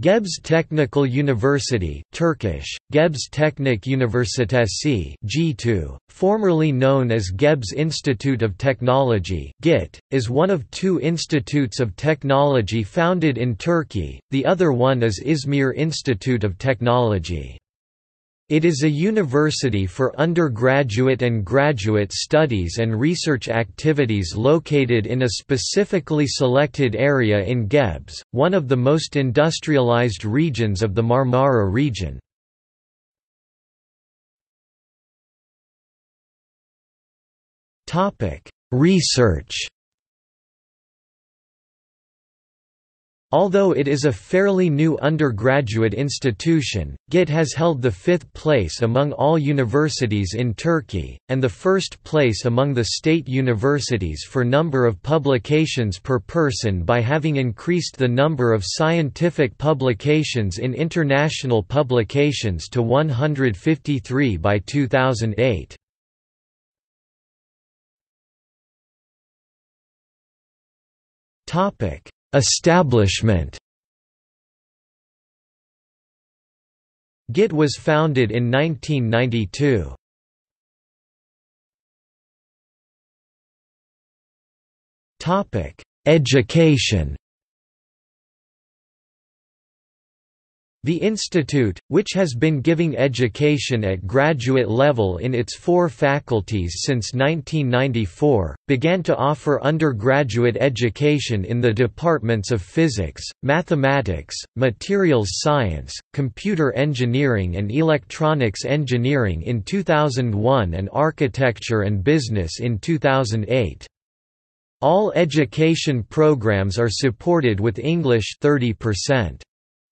Gebze Technical University Turkish, Gebze Teknik Üniversitesi G2, formerly known as Gebze Institute of Technology GIT, is one of two institutes of technology founded in Turkey, the other one is Izmir Institute of Technology. It is a university for undergraduate and graduate studies and research activities located in a specifically selected area in Gebze, one of the most industrialized regions of the Marmara region. Research Although it is a fairly new undergraduate institution, GIT has held the fifth place among all universities in Turkey, and the first place among the state universities for number of publications per person by having increased the number of scientific publications in international publications to 153 by 2008. Topic Establishment GIT was founded in 1992. Education The institute, which has been giving education at graduate level in its four faculties since 1994, began to offer undergraduate education in the departments of physics, mathematics, materials science, computer engineering and electronics engineering in 2001 and architecture and business in 2008. All education programs are supported with English 30%.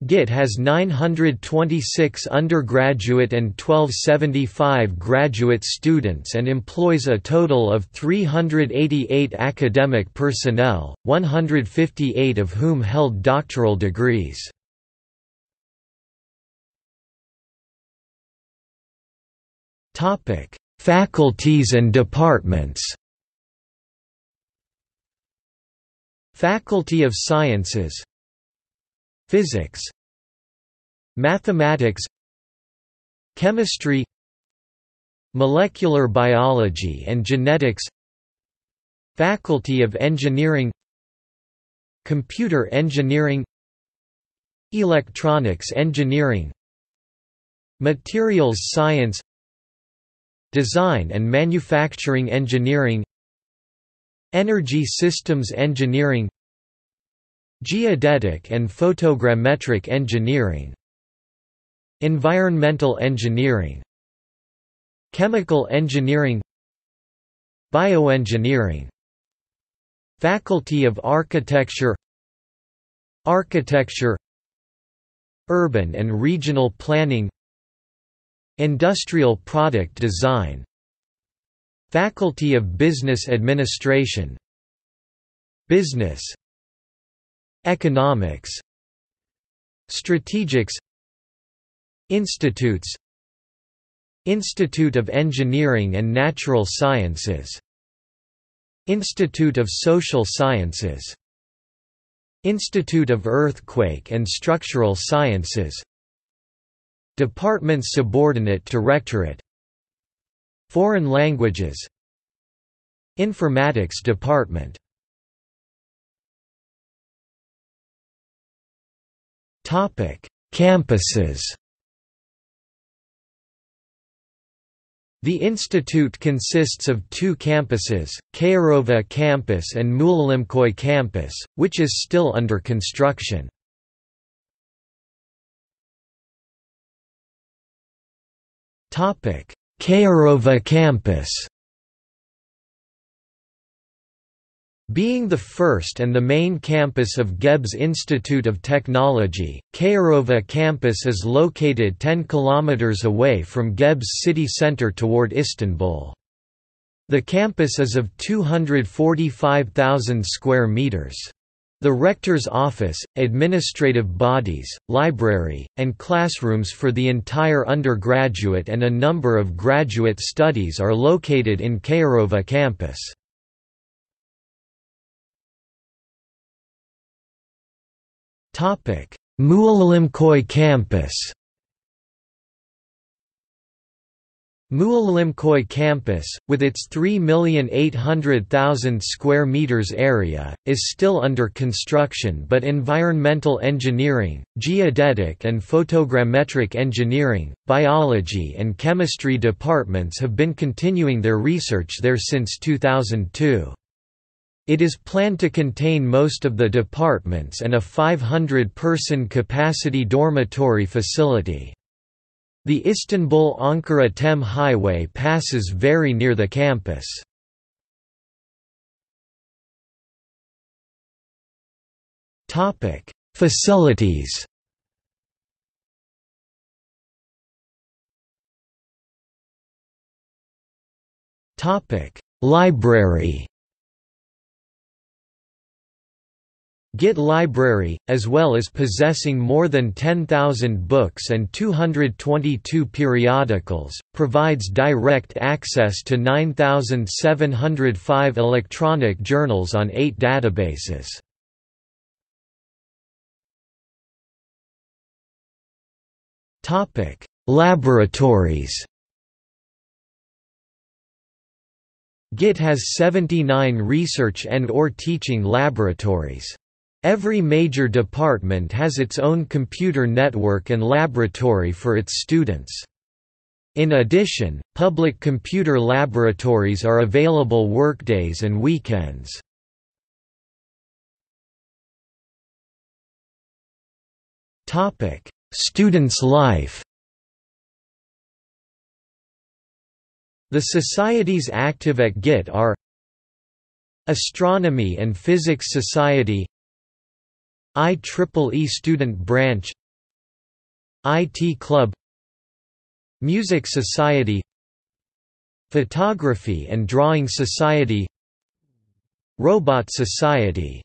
GIT has 926 undergraduate and 1275 graduate students and employs a total of 388 academic personnel, 158 of whom held doctoral degrees. Faculties and departments Faculty of Sciences Physics Mathematics Chemistry Molecular Biology and Genetics Faculty of Engineering Computer Engineering Electronics Engineering Materials Science Design and Manufacturing Engineering Energy Systems Engineering Geodetic and photogrammetric engineering Environmental engineering Chemical engineering Bioengineering Faculty of Architecture Architecture Urban and Regional Planning Industrial Product Design Faculty of Business Administration Business Economics Strategics Institutes Institute of Engineering and Natural Sciences Institute of Social Sciences Institute of Earthquake and Structural Sciences Departments subordinate to Rectorate Foreign Languages Informatics Department Campuses The institute consists of two campuses, Çayırova campus and Muallimköy campus, which is still under construction. Çayırova campus Being the first and the main campus of Gebze Institute of Technology, Çayırova campus is located 10 km away from Gebze city centre toward Istanbul. The campus is of 245,000 square meters. The rector's office, administrative bodies, library, and classrooms for the entire undergraduate and a number of graduate studies are located in Çayırova campus. Muallimköy campus Muallimköy campus, with its 3,800,000 square meters area, is still under construction but environmental engineering, geodetic and photogrammetric engineering, biology and chemistry departments have been continuing their research there since 2002. It is planned to contain most of the departments and a 500-person capacity dormitory facility. The Istanbul-Ankara-Tem highway passes very near the campus. Facilities Library GIT Library, as well as possessing more than 10,000 books and 222 periodicals, provides direct access to 9,705 electronic journals on eight databases. Laboratories GIT has 79 research and or teaching laboratories. Every major department has its own computer network and laboratory for its students. In addition, public computer laboratories are available workdays and weekends. Students' life The societies active at GIT are Astronomy and Physics Society IEEE Student Branch IT Club Music Society Photography and Drawing Society Robot Society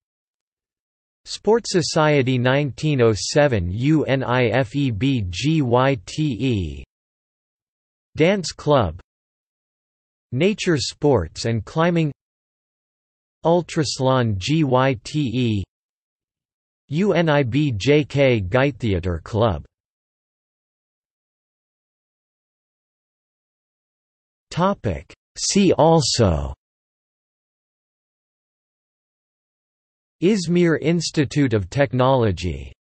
Sport Society 1907 UNIFEBGYTE Dance Club Nature Sports and Climbing UltrAslan GYTE UNIB JK Geiththeater Club. See also. Izmir Institute of Technology